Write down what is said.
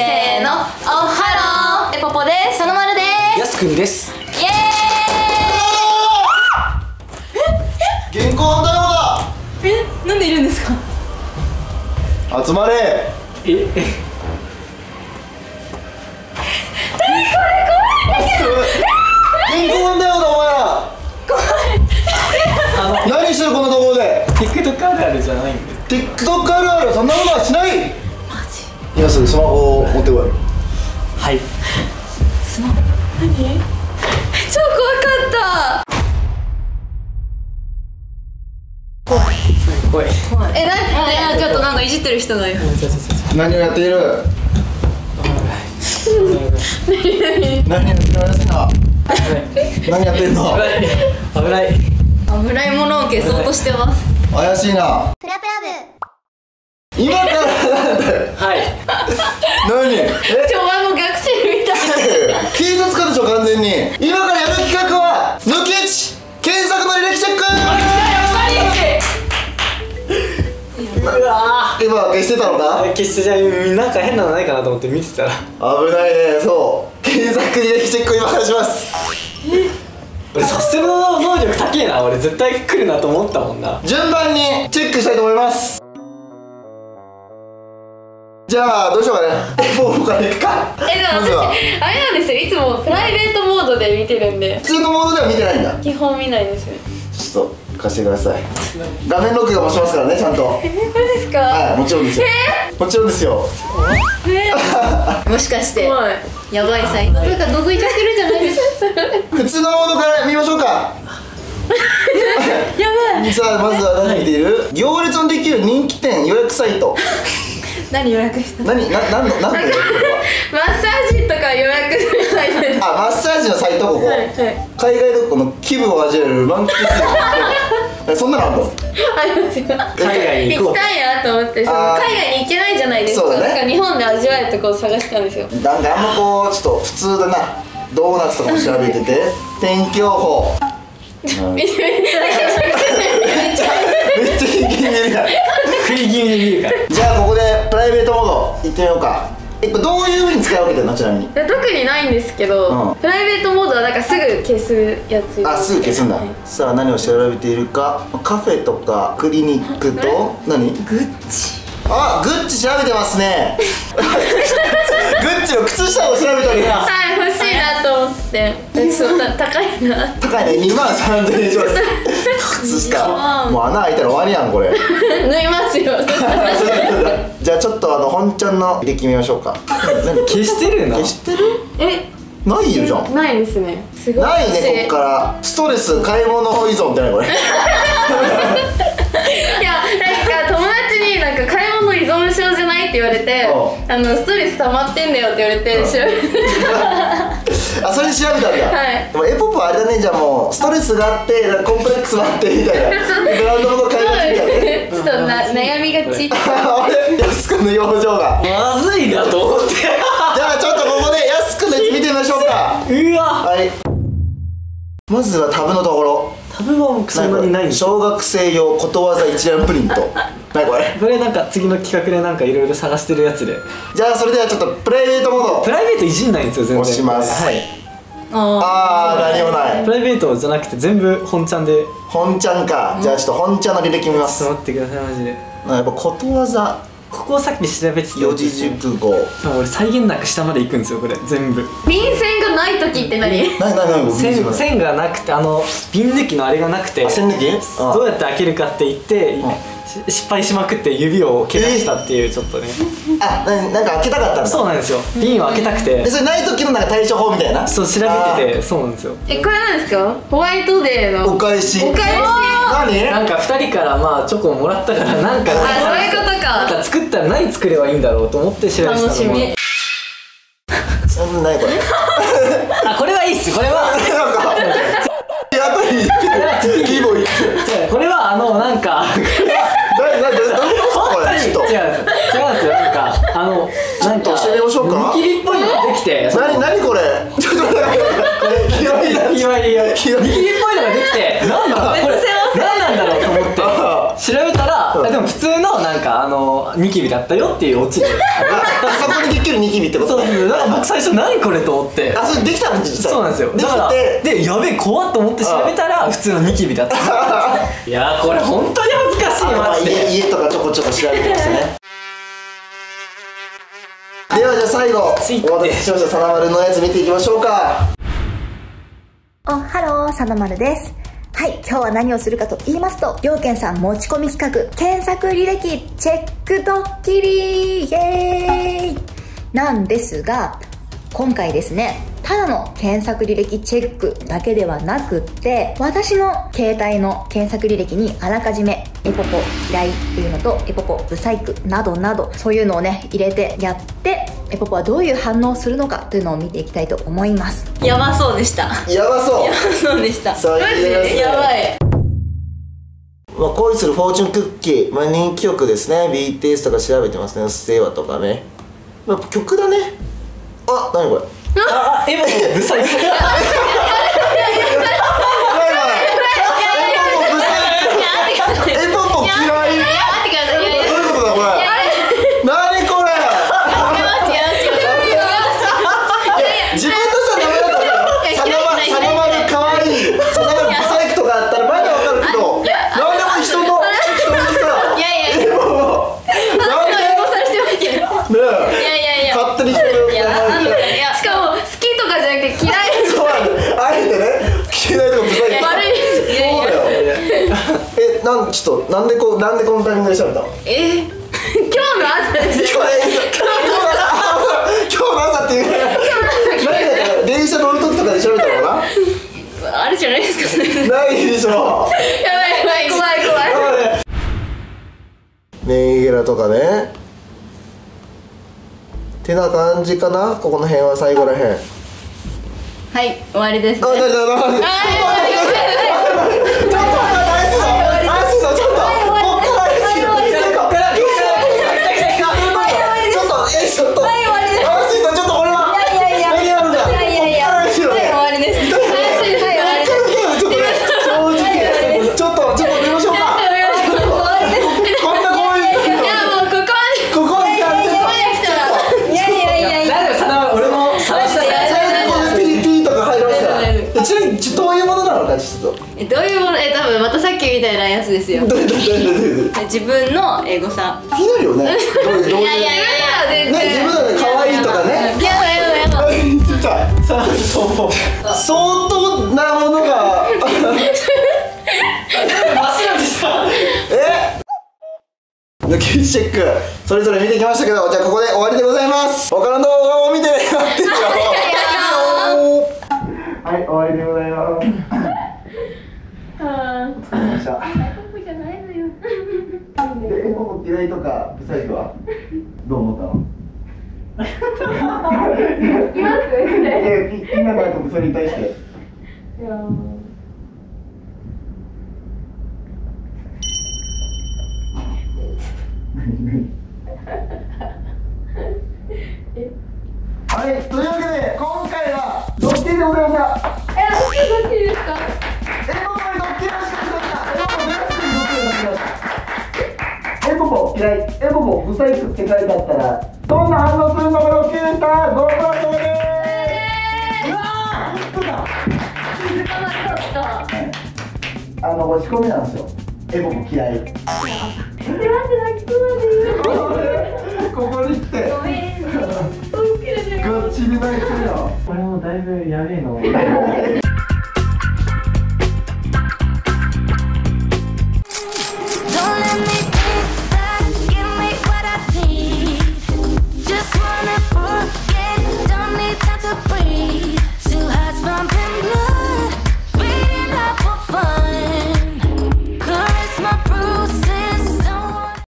せーのおはろーえぽぽです。そのまるです。やすくんです。イエ銀行反対側ーイえなんでいるんですか？だ集まれ。え銀行反対側だお前ら。あの何してるこんなところで？TikTok あるあるじゃないんで。す TikTok あるある。そんなことはしない今すぐスマホを持ってこい。はい。超怖かった。おい。えなえちょっとなんかいじってる人がいる。何をやっている？何？やってる何？やってんの危ない危ないものを消そうとしてます怪しいなプラプラ部今からなんだよ。はい。何？え？超あの学生みたい警察官でしょ完全に。今からやる企画は抜き打ち。検索の履歴チェック。うわ今消してたのか？ー。決してじゃあなんか変なのないかなと思って見てたら。危ないね。そう。検索履歴チェックを今からします。俺さすがの能力高えな。俺絶対来るなと思ったもんな。順番にチェックしたいと思いますじゃあどうしようかね。えフォーからいくかえでもまずは私あれなんですよ。いつもプライベートモードで見てるんで。普通のモードでは見てないんだ。基本見ないですね。ちょっと貸してください。画面録画もしますからねちゃんと。えこれですか？はいもちろんですよ。もちろんですよ。もしかしてやばいサイトとか覗いちゃってるんじゃないですか？普通のモードから見ましょうか。やばい。さあまずは何見ている？行列のできる人気店予約サイト何予約した何な何の何の予約こマッサージとか予約するサイトあマッサージのサイトここ、はいはい。海外旅行の気分を味わえる満喫えそんなのあんの？ありますよ。海外に行こう行きたいなと思ってその海外に行けないじゃないですか。そうだね。だから日本で味わえるとこを探したんですよ。なんかあんまこうちょっと普通だなドーナツとかも調べてて 天気予報。うんめっめちゃめちゃちゃめっちゃ人気に見えるや。ん食い気味に見るから。じゃあここでプライベートモード行ってみようか。えどういうふうに使い分けてるのちなみに。特にないんですけど、うん。プライベートモードはなんかすぐ消すやつ。あすぐ消すんだ、はい。さあ何を調べているか。カフェとかクリニックと何？グッチ。あグッチ調べてますね。グッチの靴下を調べております。はい欲しいなと思って。えそうた高いな。高いね。2万3000円します。靴下。もう穴開いたら終わりやんこれ。縫いますよ じゃあちょっとあの本ちゃんの履歴見ましょうか。何消してるな。消してる？え？ないよじゃん。ないですね。すごい。ないねこっから。ストレス買い物依存ってないこれ。いやなんか友達になんか買い物依存症じゃないって言われてうあのストレス溜まってんだよって言われて調べて あそれで調べたんだ、はい。でもエポップはあれだねじゃあもうストレスがあってコンプレックスがあってみたいな。ブランドの買い物みたいなょっとな悩みがちあれやすくんの表情が。まずいなと思って。じゃあちょっとここでやすくんのやつ見てみましょうか。うわ。はい。まずはタブのところ。タブは僕そんなにないんですよ小学生用ことわざ一覧プリント。何これ？これなんか次の企画でなんかいろいろ探してるやつで。じゃあそれではちょっとプライベートモード。プライベートいじんないんですよ全然。押します。はいああー何もない。プライベートじゃなくて全部本ちゃんで。本ちゃんか。じゃあちょっと本ちゃんの履歴見まちすょっと待ってくださいマジで。やっぱことわざここをさっき調べてた四字熟語そう俺際限なく下まで行くんですよこれ全部。便箋がない時って何？何何何線線がなくてあの瓶抜きのあれがなくてあ線抜き？あ。どうやって開けるかって言ってし失敗しまくって指を怪我したっていうちょっとね。あななんか開けたかったんだ。そうなんですよ。瓶を開けたくて。でそれない時のなんか対処法みたいな？そう調べててそうなんですよ。えこれなんですか？ホワイトデーの。お返し。お返し？何？なんか2人からまあチョコをもらったからなんかあそういうことか。なんか作ったら何作ればいいんだろうと思って調べてたのも楽しみ。そんなにこれ。あこれはいいっす。これは なんかこれはあのなんか何何どういうことこれちょっと違うんですよ違うんですよなんかあのなんか教えてみましょうか見切りっぽいのができて何何これちょっと待って見切りっぽいのができてなんだこれ何なんだろうと思って。調べたらあでも普通のなんかあのニキビだったよっていうオチで。あそこにできるニキビってことそうそうだから僕最初何これと思って。あそれできたの実際。そうなんですよ。だからて。でやべえ怖っと思って調べたら普通のニキビだった。いやーこれ本当に恥ずかしいあまあマジで。家家とかちょこちょこ調べてましたね。ではじゃあ最後ついて。お待たせしましたさなまるのやつ見ていきましょうか。お、ハロー、さなまるです。はい、今日は何をするかと言いますと、りょうけんさん持ち込み企画、検索履歴チェックドッキリイエーイ。なんですが、今回ですね、ただの検索履歴チェックだけではなくって、私の携帯の検索履歴にあらかじめ、エポポ嫌いっていうのと、エポポブサイクなどなど、そういうのをね、入れてやって、エポポはどういう反応をするのかというのを見ていきたいと思います。やばそうでした。やばそう。やばそうでした。そうマジ言いますねでやばい。まあ、恋するフォーチュンクッキー、まあ、人気曲ですね。BTS とか調べてますね「うっせぇわ」とかね、まあ、曲だね。あ何これあエモのブサイクいどういうことだこれ何これ自分としてはダメだったよサナマサナマル可愛いサナマルブサイクとなんちょっとなんでこうなんでこのタイミングで調べたの？え？今日の朝です。今日の朝。今日の朝っていう。何だ電車乗る時とかで調べたのかあるじゃないですかなないでしょ。ばいやばい怖い怖い。ネイゲラとかね。てな感じかな？ここの辺は最後らへん。あ、はい終わりです。なになになにみたいなやつですよ。自分のエゴさ。気になるよね。どういうどういう。いやいやいやいやね自分の可愛いとかね。やだやだやさあそう。相当なものが。え？抜き打ちチェック。それぞれ見てきましたけどじゃあここで終わりでございます。他の動画を見て待ってるよはい終わりでございます。お疲れ様でした。でエコも嫌いとかブサイクは？どう思ったの？います？え気になるとそれに対して？はい、というわけで今回はドッキリでございました。え、ドッキリですか？エ嫌い、エポポブサイクって書いてあったらどんな反応するのかドッキリでしたご覧くださいうわー本当だあの、押し込みなんですよ。エポポ嫌い。ここに来て。ガチで泣いてるよ俺もだいぶやべえの